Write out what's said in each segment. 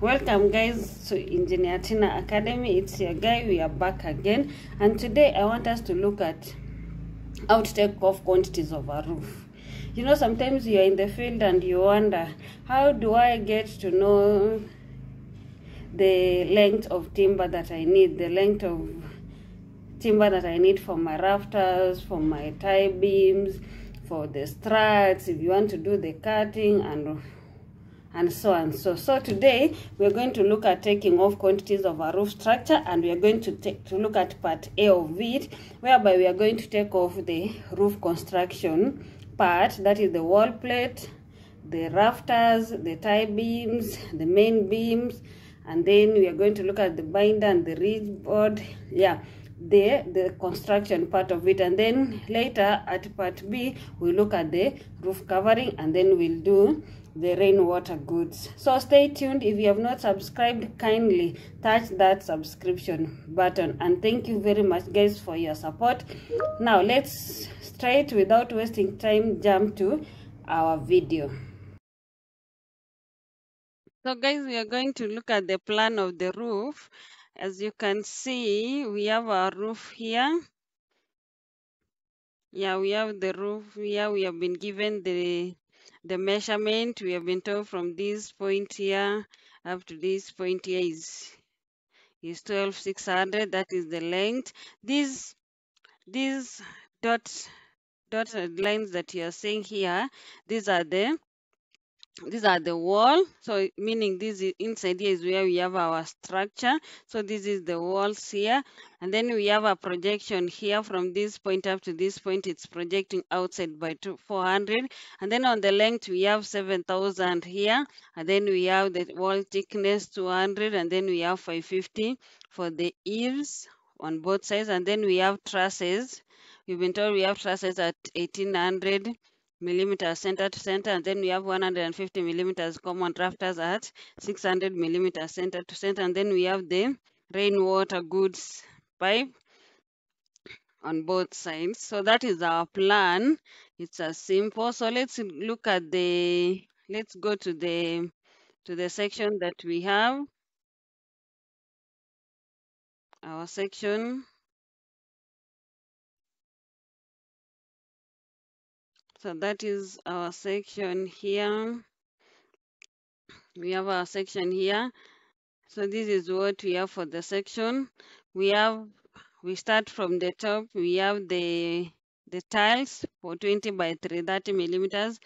welcome guys to engineer Tinah academy. It's your guy. We are back again. And today i want us to look at outtake of quantities of a roof. You know sometimes you're in the field and you wonder how do i get to know the length of timber that i need? The length of timber that i need for my rafters for my tie beams for the struts. If you want to do the cutting and and so and so so today we're going to look at taking off quantities of our roof structure and we are going to take to look at part a of it whereby we are going to take off the roof construction part. That is the wall plate the rafters the tie beams the main beams and then we are going to look at the binder and the ridge board. Yeah the the construction part of it. And then later at part b we look at the roof covering and then we'll do the rainwater goods. So stay tuned. If you have not subscribed kindly touch that subscription button. And thank you very much guys for your support. Now let's straight without wasting time jump to our video. So guys we are going to look at the plan of the roof. As you can see we have our roof here. Yeah we have the roof. Here we have been given the the measurement we have been told from this point here up to this point here is is 12600 that is the length. These these dot dotted lines that you are seeing here these are the these are the wall. So meaning this is inside here is where we have our structure. So this is the walls here. And then we have a projection here. From this point up to this point it's projecting outside by two, 400 and then on the length we have 7000 here. And then we have the wall thickness 200 and then we have 550 for the eaves on both sides. And then we have trusses. We've been told we have trusses at 1800 millimeters center to center and then we have 150 millimeters common rafters at 600 millimeters center to center and then we have the rainwater goods pipe on both sides. So that is our plan. It's a simple. So let's look at the let's go to the to the section that we have. Our section so that is our section here. We have our section here. So this is what we have for the section. We have we start from the top. We have the the tiles for 20 by 330 millimeters.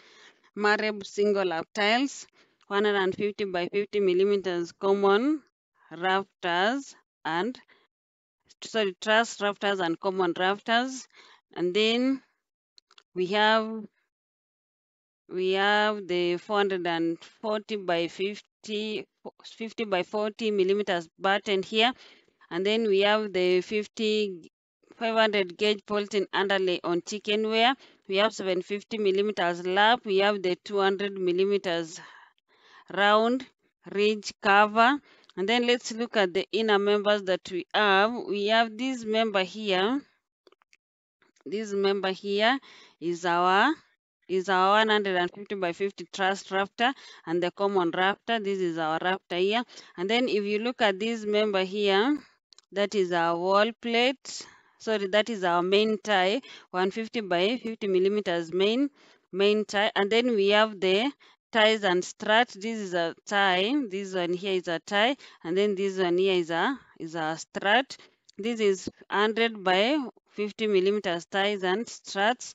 Marab single up tiles 150 by 50 millimeters common rafters and sorry truss rafters and common rafters. And then we have we have the 440 by 50 50 by 40 millimeters batten here. And then we have the 50 500 gauge polythene underlay on chicken wire we have 750 millimeters lap. We have the 200 millimeters round ridge cover. And then let's look at the inner members that we have. We have this member here this member here is our is our 150 by 50 truss rafter and the common rafter. This is our rafter here. And then if you look at this member here that is our wall plate. Sorry that is our main tie 150 by 50 millimeters main main tie. And then we have the ties and strut this is a tie. This one here is a tie. And then this one here is a is a strut. This is 100 by 50 millimeters ties and struts.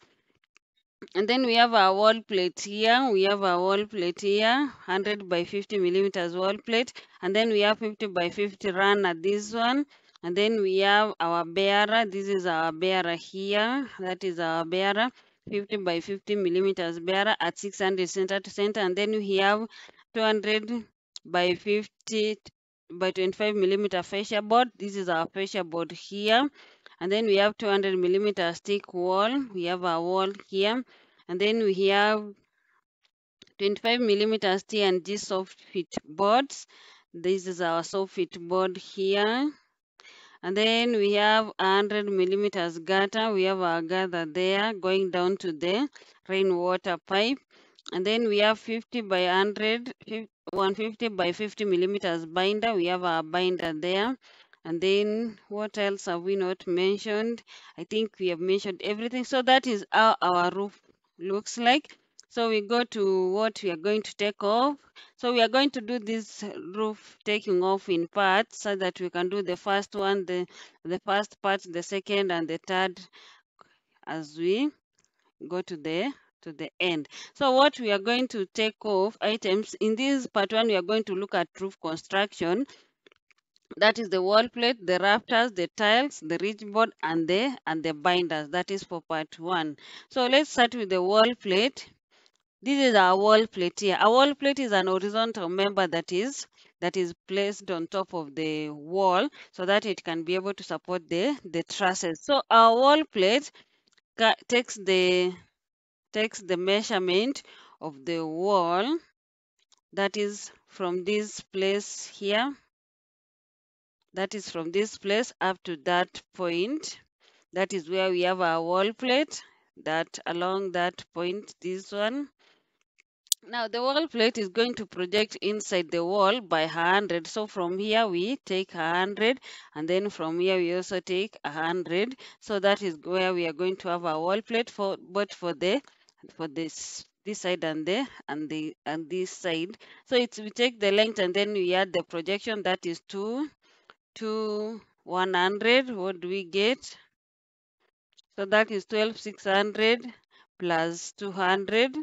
And then we have our wall plate here. We have our wall plate here 100 by 50 millimeters wall plate. And then we have 50 by 50 run at this one. And then we have our bearer. This is our bearer here. That is our bearer. 50 by 50 millimeters bearer at 600 center to center. And then we have 200 by 50 by 25 millimeter fascia board. This is our fascia board here and then we have 200 millimeter stick wall. We have our wall here. And then we have 25 millimeters T and G soffit boards. This is our soffit board here. And then we have 100 millimeters gutter. We have our gutter there going down to the rainwater pipe. And then we have 50 by 100 150 by 50 millimeters binder. We have our binder there. And then what else have we not mentioned? I think we have mentioned everything. So that is how our roof looks like. So we go to what we are going to take off. So we are going to do this roof taking off in parts so that we can do the first one, the, the first part, the second and the third as we go to the to the end. So what we are going to take off items in this part one, we are going to look at roof construction. That is the wall plate, the rafters, the tiles, the ridge board, and the and the binders. That is for part one. So let's start with the wall plate. This is our wall plate here. A wall plate is an horizontal member that is that is placed on top of the wall so that it can be able to support the the trusses. So our wall plate takes the takes the measurement of the wall that is from this place here that is from this place up to that point. That is where we have our wall plate that along that point this one. Now the wall plate is going to project inside the wall by 100 so from here we take 100 and then from here we also take 100 so that is where we are going to have our wall plate for but for the for this this side and the and the and this side. So it's we take the length and then we add the projection that is 2 to 100 what do we get? So that is 12600 plus 200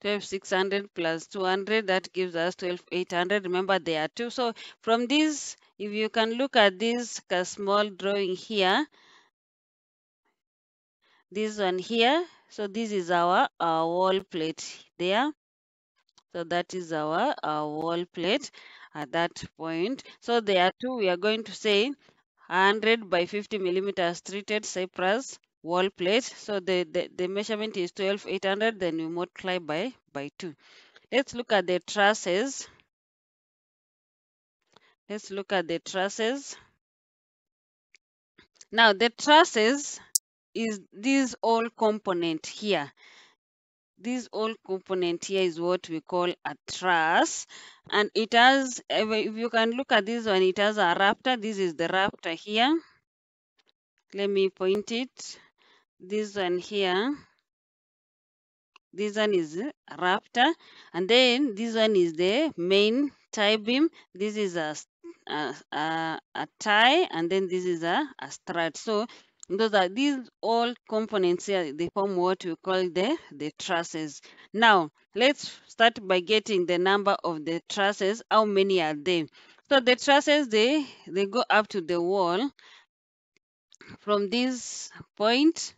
12600 plus 200 that gives us 12800 remember there are two. So from this if you can look at this small drawing here this one here so this is our, our wall plate there so that is our, our wall plate at that point. So there are two we are going to say 100 by 50 millimeters treated cypress wall plate. So the, the the measurement is 12800 then we multiply by by 2 let's look at the trusses. Let's look at the trusses. Now the trusses is this all component here this all component here is what we call a truss. And it has if you can look at this one it has a rafter. This is the rafter here. Let me point it. This one here. This one is a rafter. And then this one is the main tie beam. This is a a, a, a tie. And then this is a, a strut. So those are these all components here they form what we call the the trusses. Now let's start by getting the number of the trusses. How many are there so the trusses they they go up to the wall from this point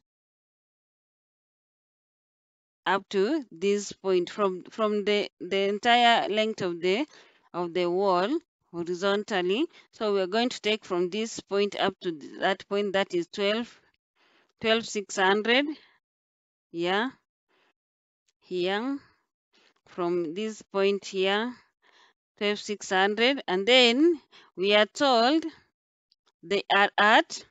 up to this point. From from the the entire length of the of the wall horizontally. So we're going to take from this point up to that point that is 12 12600 yeah here from this point here 12600 and then we are told they are at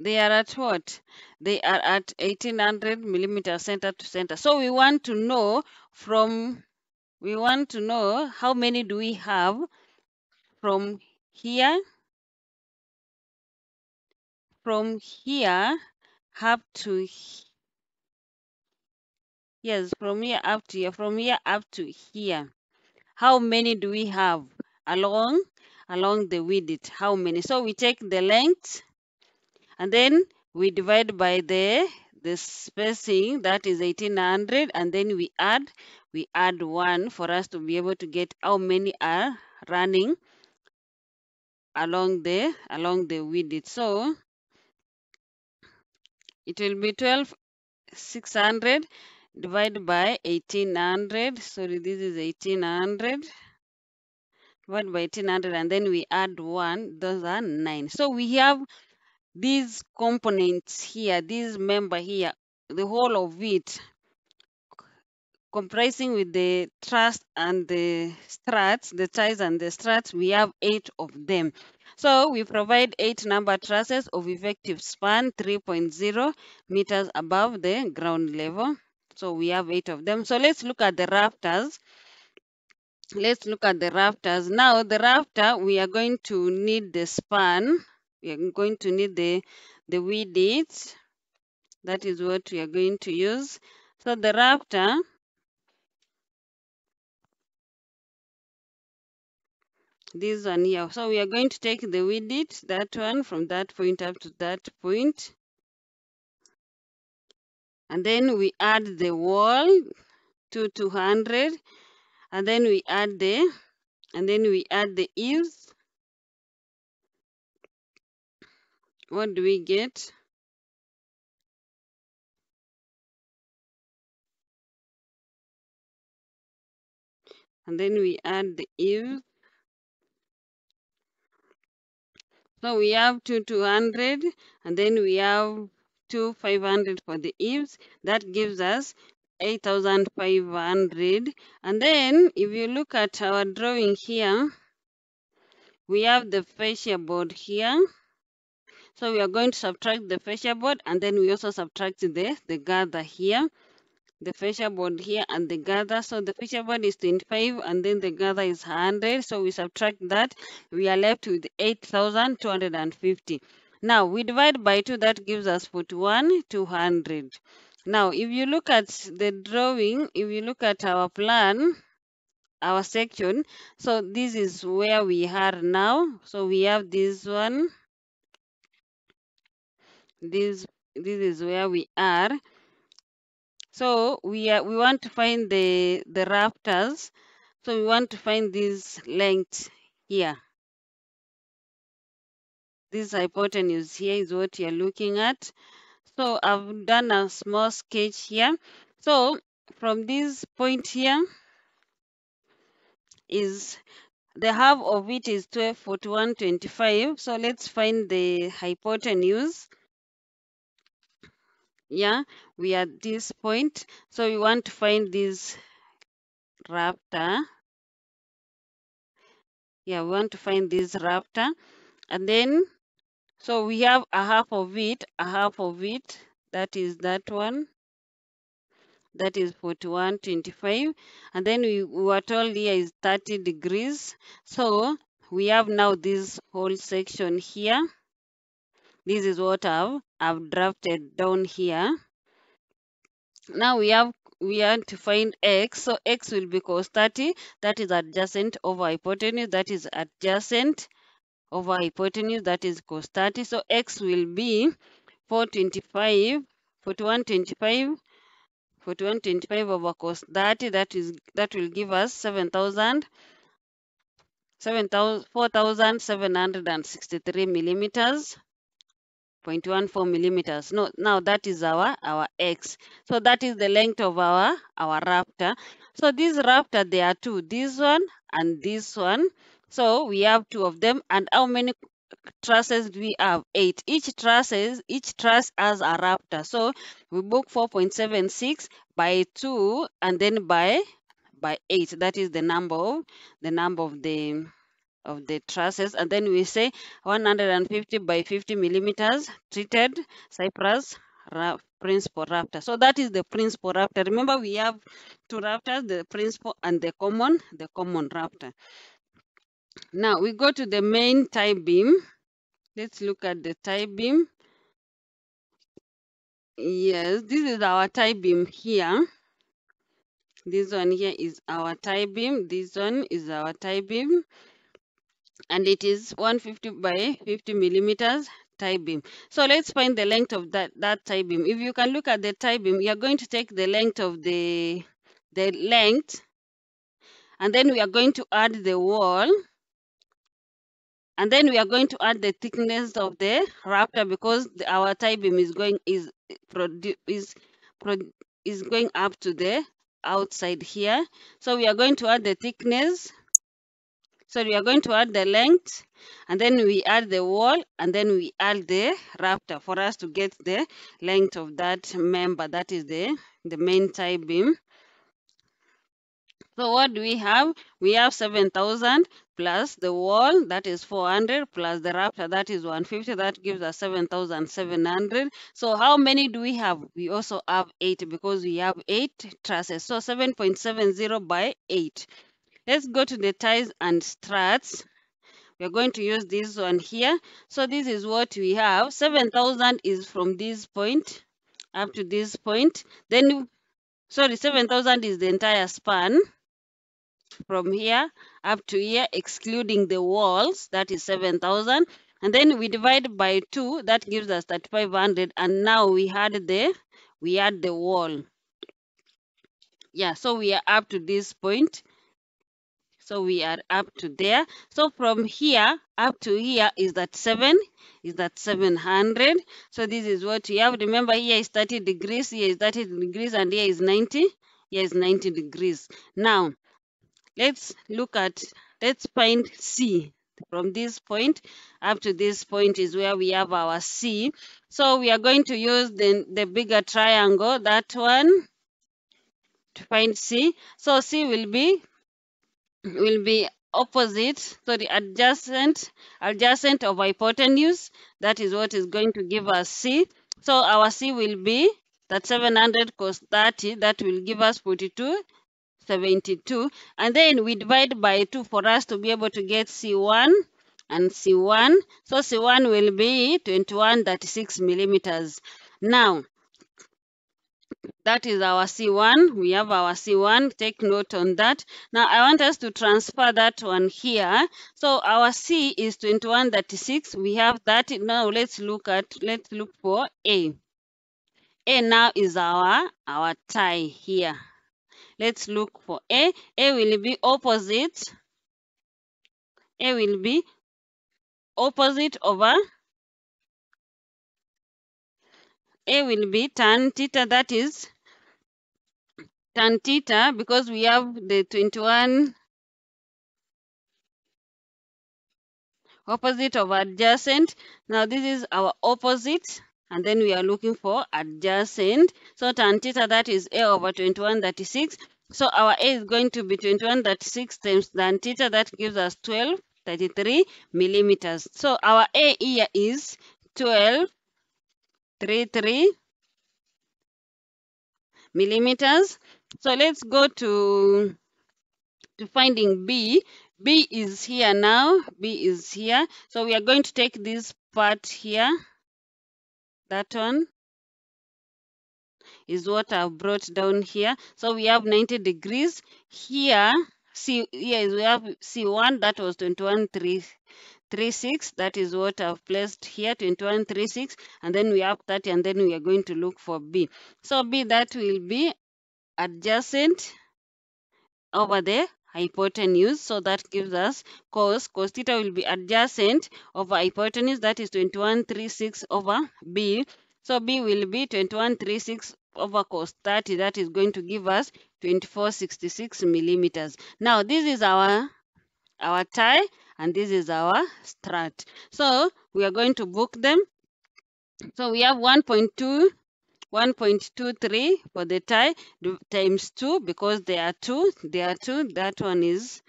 they are at what? They are at 1800 millimeter center to center. So we want to know from we want to know how many do we have from here? From here up to yes from here up to here from here up to here. How many do we have along along the width? How many? So we take the length and then we divide by the the spacing that is 1800 and then we add we add one for us to be able to get how many are running along the along the width so it will be 12 600 divided by 1800 sorry this is 1800 divided by 1800 and then we add one those are nine. So we have these components here this member here the whole of it comprising with the truss and the struts the ties and the struts we have eight of them so we provide eight number trusses of effective span 3.0 meters above the ground level So we have eight of them. So let's look at the rafters. Let's look at the rafters. Now the rafter, we are going to need the span. We are going to need the, the width. That is what we are going to use. So the rafter, this one here. So we are going to take the width, that one, from that point up to that point. And then we add the wall to 200. And then we add the, and then we add the eaves. What do we get? And then we add the eaves. So we have two 200 and then we have two 500 for the eaves. That gives us 8,500. And then if you look at our drawing here, we have the fascia board here. So we are going to subtract the fascia board and then we also subtract the, the girder here the fascia board here and the girder. So the fascia board is 25 and then the girder is 100. So we subtract that. We are left with 8,250. Now we divide by 2. That gives us 41, 200. Now if you look at the drawing, if you look at our plan, our section, so this is where we are now. So we have this one. This, this is where we are. So we are, we want to find the the rafters. So we want to find this length here. This hypotenuse here is what you're looking at. So I've done a small sketch here. So from this point here is the half of it is 1241.25. So let's find the hypotenuse yeah we are at this point. So we want to find this rafter. Yeah we want to find this rafter. And then so we have a half of it a half of it. That is that one. That is 41.25 and then we, we were told here is 30 degrees. So we have now this whole section here this is what I've, I've drafted down here. Now we have we have to find x. So x will be cos 30. That is adjacent over hypotenuse. That is adjacent over hypotenuse. That is cos 30. So x will be 425, 4125, 4125 over cos 30. That is that will give us 7,000. 4,763 millimeters 0.14 millimeters. No, now that is our, our X. So that is the length of our, our rafter. So this rafter, there are two, this one and this one. So we have two of them. And how many trusses do we have? Eight. Each trusses, each truss has a rafter. So we book 4.76 by 2 and then by by 8. That is the number of the number of the of the trusses. And then we say 150 by 50 millimeters treated cypress principal rafter. So that is the principal rafter. Remember we have two rafters the principal and the common the common rafter. Now we go to the main tie beam. Let's look at the tie beam. Yes this is our tie beam here. This one here is our tie beam. This one is our tie beam and it is 150 by 50 millimeters tie beam. So let's find the length of that, that tie beam. If you can look at the tie beam, you're going to take the length of the, the length and then we are going to add the wall and then we are going to add the thickness of the rafter because the, our tie beam is going is is is going up to the outside here so we are going to add the thickness so we are going to add the length and then we add the wall and then we add the rafter for us to get the length of that member that is the the main tie beam So what do we have? We have 7,000 plus the wall, that is 400, plus the rafter, that is 150, that gives us 7,700. So how many do we have? We also have 8 because we have 8 trusses. So 7.70 by 8. Let's go to the ties and struts. We're going to use this one here. So this is what we have. 7,000 is from this point up to this point. Then, sorry, 7,000 is the entire span from here up to here excluding the walls that is 7000 and then we divide by 2 that gives us 3500 and now we had the we add the wall yeah so we are up to this point so we are up to there. So from here up to here is that 7 is that 700 so this is what we have. Remember here is 30 degrees here is 30 degrees and here is 90 here is 90 degrees. Now let's look at let's find c. From this point up to this point is where we have our c. So we are going to use the the bigger triangle that one to find c. So c will be will be opposite so the adjacent adjacent of hypotenuse. That is what is going to give us c. So our c will be that 700 cos 30 that will give us 42 72 and then we divide by 2 for us to be able to get C1 and C1 so C1 will be 2136 millimeters. Now that is our C1 we have our C1 take note on that. Now I want us to transfer that one here. So our C is 2136 we have that. Now let's look at let's look for A. A now is our our tie here. Let's look for A. A will be opposite. A will be opposite over. A will be tan theta, that is tan theta, because we have the 21 opposite of adjacent. Now this is our opposite and then we are looking for adjacent. So tan theta that is A over 2136. So our A is going to be 2136 times tan theta that gives us 1233 millimeters. So our A here is 1233 millimeters. So let's go to to finding B. B is here now. B is here. So we are going to take this part here that one is what I've brought down here. So we have 90 degrees. Here, see, here is we have C1, that was 2136. That is what I've placed here, 2136. And then we have 30, and then we are going to look for B. So B, that will be adjacent over there hypotenuse. So that gives us cos. Cos theta will be adjacent over hypotenuse. That is 2136 over B. So B will be 2136 over cos 30. That is going to give us 2466 millimeters. Now this is our our tie and this is our strut. So we are going to book them. So we have 1.2 1.23 for the tie times 2 because there are two there are two that one is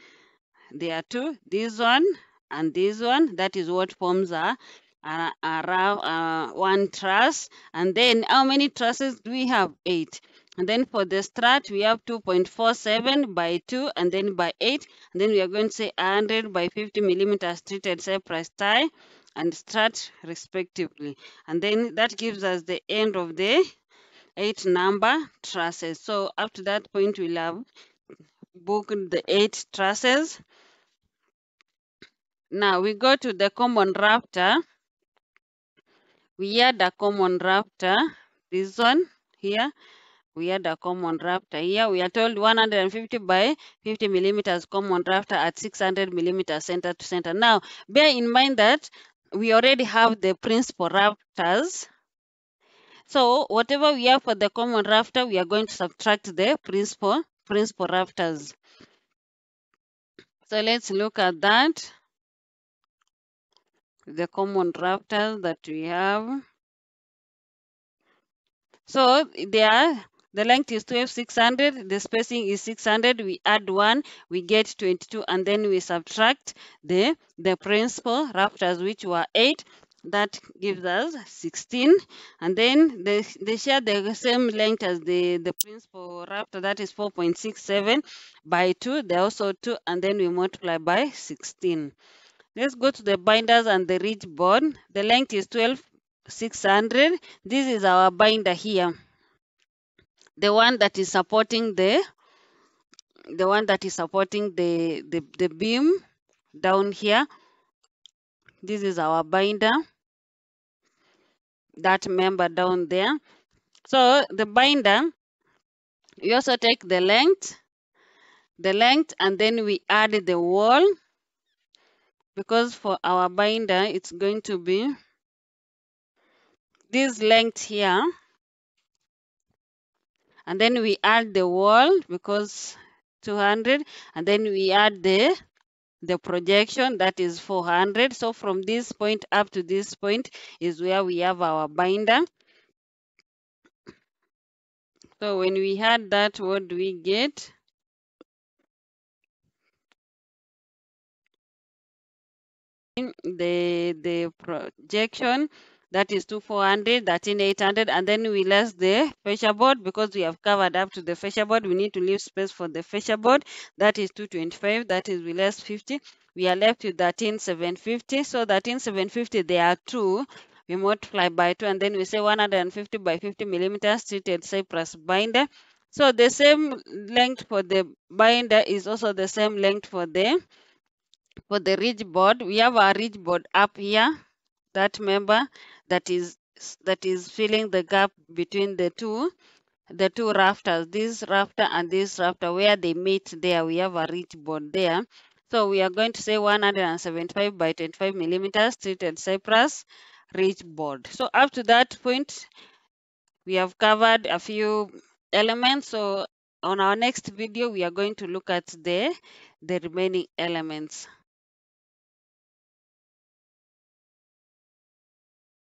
there are two this one and this one that is what forms a, a, a, uh, one truss and then how many trusses do we have eight and then for the strut we have 2.47 by 2 and then by 8 and then we are going to say 100 by 50 millimeters treated cypress tie and strut respectively. And then that gives us the end of the eight number trusses. So up to that point we'll have booked the eight trusses. Now we go to the common rafter. We add a common rafter this one here we add a common rafter here we are told 150 by 50 millimeters common rafter at 600 millimeters center to center now bear in mind that we already have the principal rafters. So whatever we have for the common rafter, we are going to subtract the principal, principal rafters. So let's look at that. The common rafters that we have. So they are the length is 12 600 the spacing is 600 we add 1 we get 22 and then we subtract the the principal rafters which were 8 that gives us 16 and then they, they share the same length as the the principal rafter that is 4.67 by 2 they also 2 and then we multiply by 16 let's go to the binders and the ridge board the length is 12 600 this is our binder here the one that is supporting the the one that is supporting the the, the beam down here. This is our binder. That member down there. So the binder we also take the length the length and then we add the wall. Because for our binder it's going to be this length here and then we add the wall because 200 and then we add the the projection that is 400 so from this point up to this point is where we have our binder. So when we had that what do we get? The the projection that is to 400 13 800 and then we less the fascia board because we have covered up to the fascia board. We need to leave space for the fascia board. That is 225 that is we less 50 we are left with 13750 so 13750 there are two. We multiply by 2 and then we say 150 by 50 millimeters treated cypress binder. So the same length for the binder is also the same length for the for the ridge board. We have our ridge board up here that member that is that is filling the gap between the two the two rafters this rafter and this rafter where they meet there. We have a ridge board there. So we are going to say 175 by 25 millimeters treated cypress ridge board. So up to that point we have covered a few elements. So on our next video we are going to look at the the remaining elements